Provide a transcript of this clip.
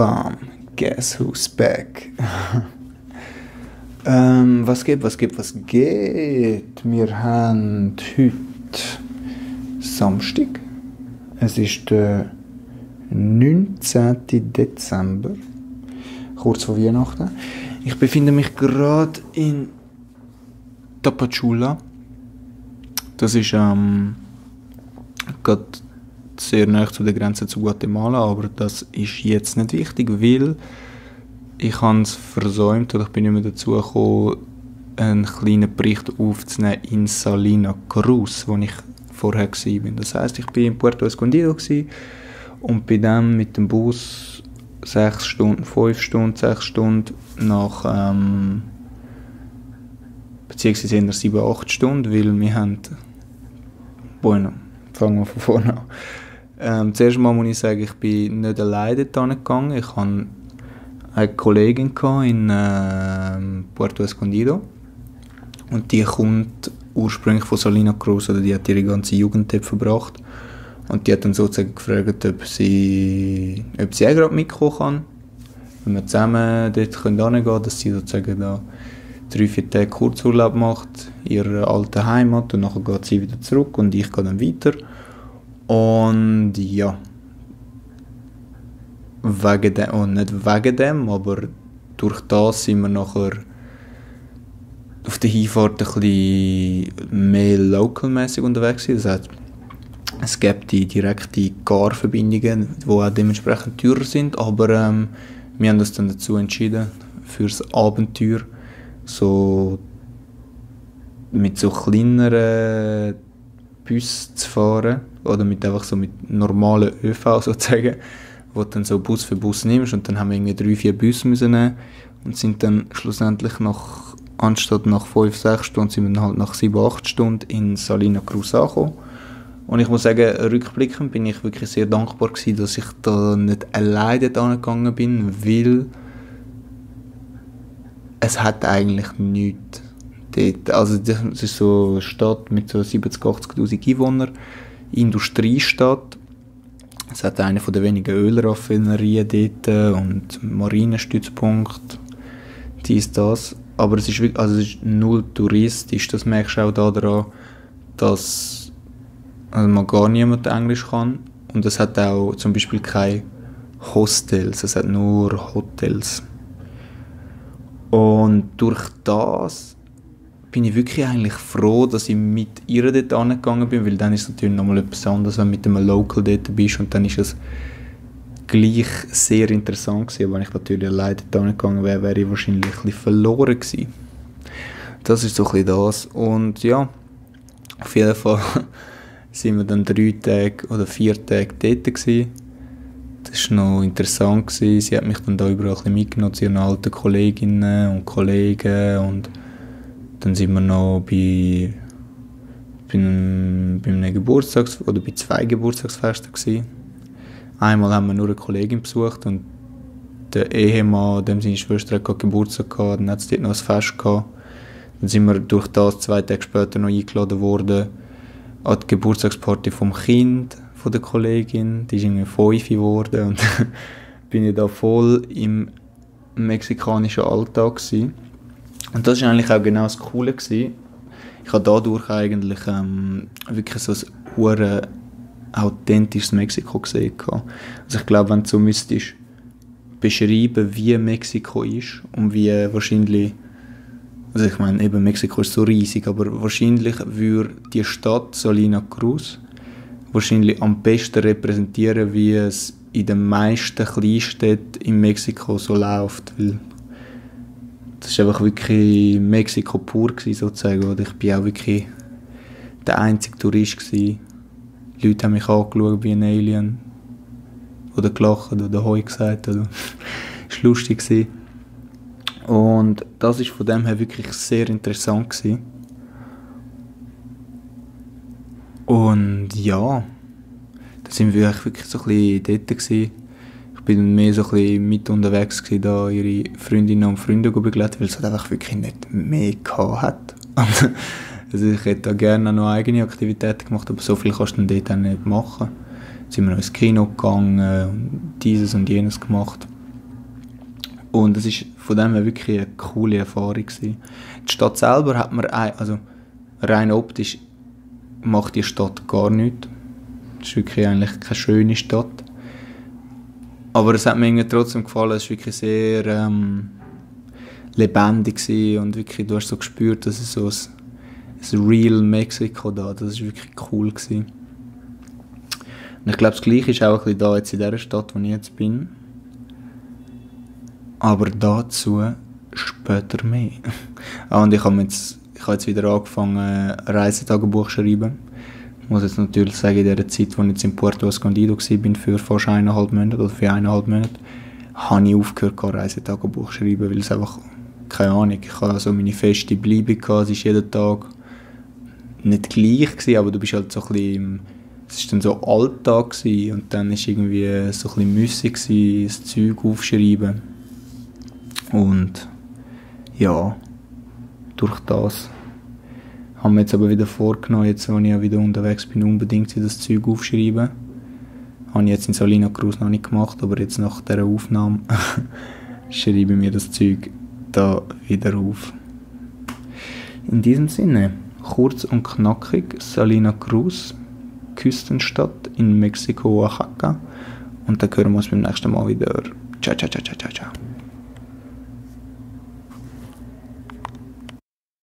Bam, guess who's back? ähm, was geht, was geht, was geht? Wir haben heute Samstag. Es ist der 19. Dezember, kurz vor Weihnachten. Ich befinde mich gerade in Tapachula. Das ist ähm, gerade sehr nah zu der Grenze zu Guatemala, aber das ist jetzt nicht wichtig, weil ich habe es versäumt oder ich bin nicht mehr dazu gekommen, einen kleinen Bericht aufzunehmen in Salina Cruz, wo ich vorher war. Das heißt, ich bin in Puerto Escondido und bin dann mit dem Bus sechs Stunden, fünf Stunden, sechs Stunden nach ähm, beziehungsweise in sieben, acht Stunden, weil wir haben bueno, fangen wir von vorne an. Ähm, zuerst mal muss ich sagen, ich bin nicht alleine dort gegangen. Ich hatte eine Kollegin in äh, Puerto Escondido und die kommt ursprünglich von Salina Cruz, oder die hat ihre ganze Jugend dort verbracht und die hat dann sozusagen gefragt, ob sie, ob sie auch gerade mitkommen kann, wenn wir zusammen dort hingehen können, dass sie sozusagen da drei, vier Tage Kurzurlaub macht, ihre alte Heimat und nachher geht sie wieder zurück und ich gehe dann weiter. Und ja, wegen dem, und nicht wegen dem, aber durch das sind wir nachher auf der Hinfahrt ein bisschen mehr localmäßig unterwegs Das heißt, es gibt die direkte Gar-Verbindungen, die auch dementsprechend teurer sind, aber ähm, wir haben uns dann dazu entschieden, fürs Abenteuer so mit so kleineren Bussen zu fahren oder mit einfach so mit normalen ÖV sozusagen, wo du dann so Bus für Bus nimmst und dann haben wir irgendwie drei, vier Busse müssen nehmen und sind dann schlussendlich nach, anstatt nach fünf, sechs Stunden, sind wir dann halt nach sieben, acht Stunden in Salina Cruz angekommen. Und ich muss sagen, rückblickend bin ich wirklich sehr dankbar gewesen, dass ich da nicht alleine da gegangen bin, weil es hat eigentlich nichts dort. Also das ist so eine Stadt mit so 70, 80'000 Einwohnern, Industriestadt. Es hat eine von der wenigen Ölraffinerien dort und Marinestützpunkt, dies, das. Aber es ist, wirklich, also es ist null touristisch, das merkst du auch daran, dass also man gar niemand Englisch kann. Und es hat auch zum Beispiel keine Hostels, es hat nur Hotels. Und durch das bin ich wirklich eigentlich froh, dass ich mit ihr dort angegangen bin, weil dann ist es natürlich nochmal etwas anderes, wenn du mit einem Local dort bist und dann ist es gleich sehr interessant gewesen. Wenn ich natürlich alleine dort angegangen wäre, wäre ich wahrscheinlich ein bisschen verloren gewesen. Das ist so ein bisschen das. Und ja, auf jeden Fall sind wir dann drei Tage oder vier Tage dort gewesen das war noch interessant. Gewesen. Sie hat mich dann da überall ein mitgenommen zu ihren alten Kolleginnen und Kollegen und dann sind wir noch bei, bei, bei einem Geburtstags- oder bei zwei Geburtstagsfesten gewesen. Einmal haben wir nur eine Kollegin besucht und der Ehemann, dem seine Schwester hat Geburtstag gehabt, dann hat es dort noch ein Fest gehabt. Dann sind wir durch das zwei Tage später noch eingeladen worden an die Geburtstagsparty vom Kind von der Kollegin, die ist irgendwie fünf geworden und bin ich da voll im mexikanischen Alltag gewesen. Und das war eigentlich auch genau das Coole. Gewesen. Ich habe dadurch eigentlich ähm, wirklich so ein authentisches Mexiko gesehen. Also ich glaube, wenn du so müsstest beschreiben, wie Mexiko ist und wie wahrscheinlich also ich meine, eben Mexiko ist so riesig, aber wahrscheinlich würde die Stadt Salina Cruz wahrscheinlich am besten repräsentieren, wie es in den meisten Kleinstädten in Mexiko so läuft. Weil das war einfach wirklich Mexiko pur gewesen, sozusagen. Oder ich war auch wirklich der einzige Tourist. Gewesen. Die Leute haben mich angeschaut wie ein Alien. Oder gelacht oder Heu gesagt. Oder. das war lustig. Gewesen. Und das war von dem her wirklich sehr interessant. Gewesen. Und ja, da sind wir wirklich so ein bisschen dort gewesen. Ich bin mehr so ein mit unterwegs gewesen, da ihre Freundinnen und Freunde begleitet, weil es halt einfach wirklich nicht mehr hat. also ich hätte da gerne noch eigene Aktivitäten gemacht, aber so viel kannst du dort auch nicht machen. Dann sind wir noch ins Kino gegangen und dieses und jenes gemacht. Und es ist von dem her wirklich eine coole Erfahrung gewesen. Die Stadt selber hat mir, also rein optisch macht die Stadt gar nichts. Es ist wirklich eigentlich keine schöne Stadt. Aber es hat mir irgendwie trotzdem gefallen, es war wirklich sehr ähm, lebendig und wirklich, du hast so gespürt, dass es so ein, ein real Mexiko da, das war wirklich cool gewesen. Und ich glaube, das Gleiche ist auch ein bisschen da jetzt in dieser Stadt, wo ich jetzt bin. Aber dazu später mehr. ah, und ich habe jetzt, ich habe jetzt wieder angefangen, Reisetagebuch zu schreiben. Muss jetzt natürlich sagen, in der Zeit, wo ich jetzt in Puerto Escondido war, für fast eineinhalb Monate oder für eineinhalb Monate, habe ich aufgehört, Reisetagebuch zu schreiben, weil es einfach, keine Ahnung, ich habe so meine feste Bleibe es ist jeden Tag nicht gleich gewesen, aber du bist halt so ein bisschen es war dann so Alltag gewesen, und dann war irgendwie so ein bisschen müssig gewesen, das Zeug aufschreiben. Und ja, durch das haben wir jetzt aber wieder vorgenommen, jetzt wo ich ja wieder unterwegs bin, unbedingt das Zeug aufschreiben. Habe ich jetzt in Salina Cruz noch nicht gemacht, aber jetzt nach dieser Aufnahme schreibe ich mir das Zeug da wieder auf. In diesem Sinne, kurz und knackig, Salina Cruz, Küstenstadt in Mexiko, Oaxaca. Und dann hören wir uns beim nächsten Mal wieder. Ciao, ciao, ciao, ciao, ciao.